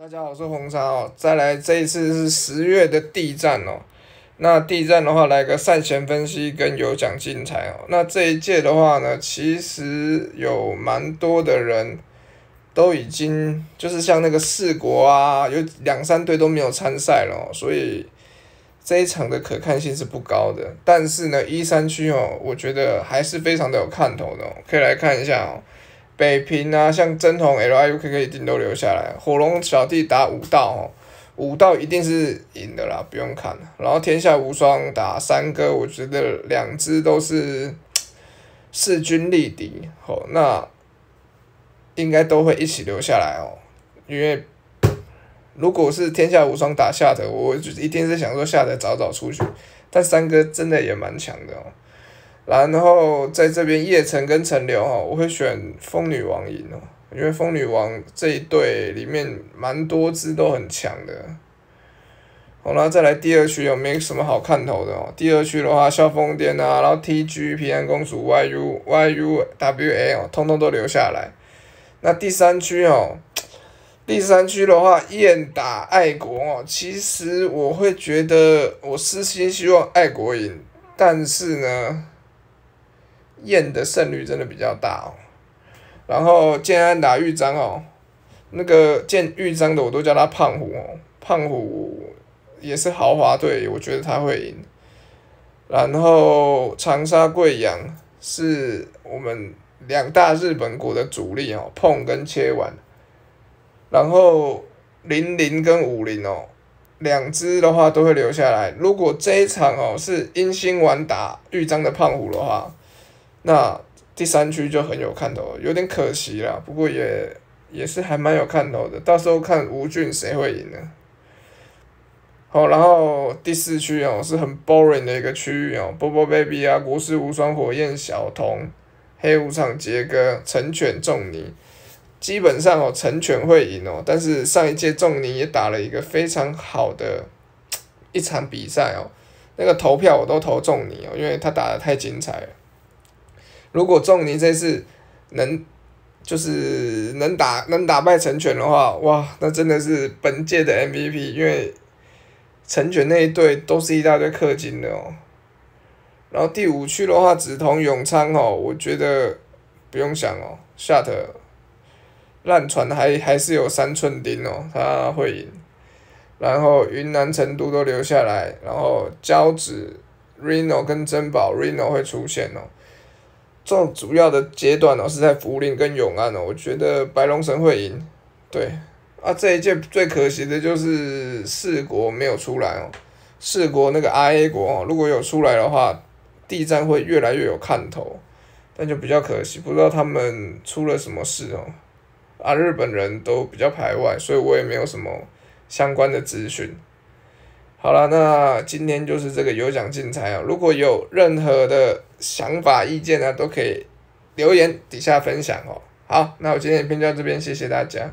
大家好，我是红茶哦。再来，这一次是十月的地战哦。那地战的话，来个赛前分析跟有奖竞猜哦。那这一届的话呢，其实有蛮多的人都已经就是像那个四国啊，有两三队都没有参赛了哦，所以这一场的可看性是不高的。但是呢，一三区哦，我觉得还是非常的有看头的哦，可以来看一下哦。北平啊，像真红 L I U K K 一定都留下来。火龙小弟打五道哦，五道一定是赢的啦，不用看了。然后天下无双打三哥，我觉得两只都是势均力敌哦，那应该都会一起留下来哦。因为如果是天下无双打夏德，我就一定是想说夏德早早出去，但三哥真的也蛮强的哦。然后在这边叶城跟陈留哈，我会选风女王赢哦，因为风女王这一队里面蛮多只都很强的。好了，再来第二区有没什么好看头的哦？第二区的话，萧峰殿啊，然后 T G 平安公主 Y U Y U W A 哦，通通都留下来。那第三区哦，第三区的话，燕打爱国哦，其实我会觉得我私心希望爱国赢，但是呢。燕的胜率真的比较大哦，然后建安打豫章哦，那个建豫章的我都叫他胖虎哦，胖虎也是豪华队，我觉得他会赢。然后长沙贵阳是我们两大日本国的主力哦，碰跟切完。然后零零跟五零哦，两支的话都会留下来。如果这一场哦是英兴丸打豫章的胖虎的话。那第三区就很有看头，有点可惜啦，不过也也是还蛮有看头的，到时候看吴俊谁会赢呢？好，然后第四区哦是很 boring 的一个区域哦，波波 baby 啊，国士无双火焰小童，黑无常杰哥，成犬仲尼，基本上哦成犬会赢哦，但是上一届仲尼也打了一个非常好的一场比赛哦，那个投票我都投仲尼哦，因为他打的太精彩了。如果仲尼这次能就是能打能打败成全的话，哇，那真的是本届的 MVP，因为成全那一队都是一大堆氪金的哦。然后第五区的话，紫铜永昌哦，我觉得不用想哦，夏特烂船还还是有三寸钉哦，他会赢。然后云南成都都留下来，然后交子 Reno 跟珍宝 Reno 会出现哦。这种主要的阶段哦，是在福林跟永安哦，我觉得白龙神会赢。对，啊，这一届最可惜的就是四国没有出来哦，四国那个 R A 国哦，如果有出来的话，地战会越来越有看头，但就比较可惜，不知道他们出了什么事哦。啊，日本人都比较排外，所以我也没有什么相关的资讯。好了，那今天就是这个有奖竞猜啊！如果有任何的想法、意见呢，都可以留言底下分享哦。好，那我今天影片就到这边，谢谢大家。